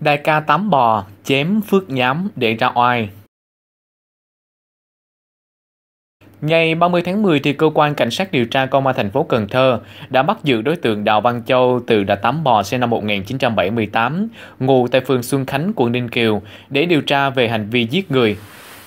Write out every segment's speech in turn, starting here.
Đại ca tắm bò, chém phước nhám để ra oai. Ngày 30 tháng 10 thì cơ quan cảnh sát điều tra công an thành phố Cần Thơ đã bắt giữ đối tượng Đào Văn Châu từ đã tắm bò sinh năm 1978, ngụ tại phường Xuân Khánh, quận Ninh Kiều để điều tra về hành vi giết người.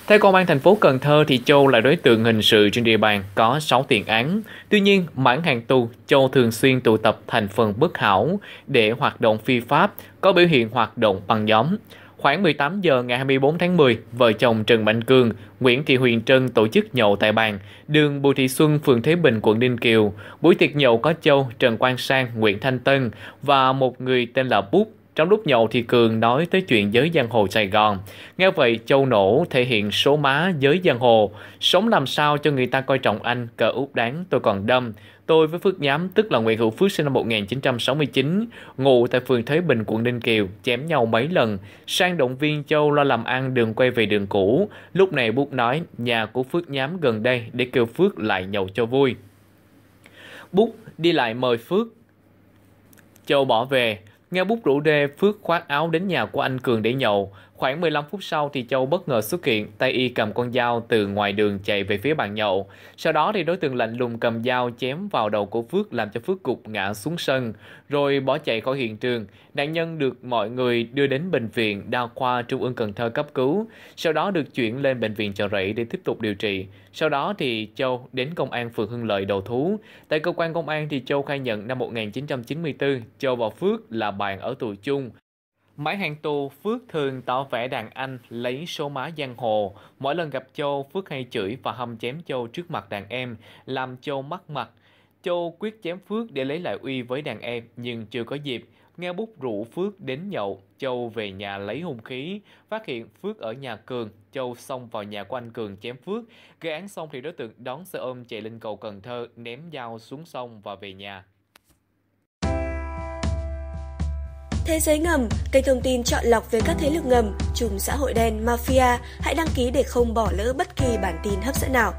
Theo công an thành phố Cần Thơ thì Châu là đối tượng hình sự trên địa bàn có 6 tiền án. Tuy nhiên, mãn hàng tù, Châu thường xuyên tụ tập thành phần bất hảo để hoạt động phi pháp, có biểu hiện hoạt động bằng nhóm. Khoảng 18 giờ ngày 24 tháng 10, vợ chồng Trần Mạnh Cường, Nguyễn Thị Huyền Trân tổ chức nhậu tại bàn, đường Bùi Thị Xuân, phường Thế Bình, quận Ninh Kiều. Buổi tiệc nhậu có Châu, Trần Quang Sang, Nguyễn Thanh Tân và một người tên là Bút trong lúc nhậu thì Cường nói tới chuyện giới giang hồ Sài Gòn. Nghe vậy Châu nổ thể hiện số má giới giang hồ. Sống làm sao cho người ta coi trọng anh, cờ út đáng tôi còn đâm. Tôi với Phước Nhám tức là Nguyễn Hữu Phước sinh năm 1969, ngụ tại phường Thới Bình, quận Ninh Kiều, chém nhau mấy lần. Sang động viên Châu lo làm ăn đường quay về đường cũ. Lúc này Bút nói nhà của Phước Nhám gần đây để kêu Phước lại nhậu cho vui. Bút đi lại mời Phước. Châu bỏ về, Nghe bút rủ đê, Phước khoác áo đến nhà của anh Cường để nhậu. Khoảng 15 phút sau thì Châu bất ngờ xuất hiện, tay y cầm con dao từ ngoài đường chạy về phía bàn nhậu. Sau đó thì đối tượng lạnh lùng cầm dao chém vào đầu của Phước làm cho Phước gục ngã xuống sân, rồi bỏ chạy khỏi hiện trường. Nạn nhân được mọi người đưa đến bệnh viện đa khoa Trung ương Cần Thơ cấp cứu, sau đó được chuyển lên bệnh viện Chợ Rẫy để tiếp tục điều trị. Sau đó thì Châu đến công an phường Hưng Lợi đầu thú. Tại cơ quan công an thì Châu khai nhận năm 1994, Châu và Phước là bạn ở tù chung. Mãi hàng tù, Phước thường tỏ vẻ đàn anh lấy số má giang hồ. Mỗi lần gặp Châu, Phước hay chửi và hâm chém Châu trước mặt đàn em, làm Châu mắc mặt. Châu quyết chém Phước để lấy lại uy với đàn em, nhưng chưa có dịp. Nghe bút rủ Phước đến nhậu, Châu về nhà lấy hung khí, phát hiện Phước ở nhà Cường, Châu xông vào nhà của anh Cường chém Phước. Gây án xong thì đối tượng đón xe ôm chạy lên cầu Cần Thơ, ném dao xuống sông và về nhà. Thế giới ngầm, kênh thông tin chọn lọc về các thế lực ngầm, chùm xã hội đen, mafia, hãy đăng ký để không bỏ lỡ bất kỳ bản tin hấp dẫn nào.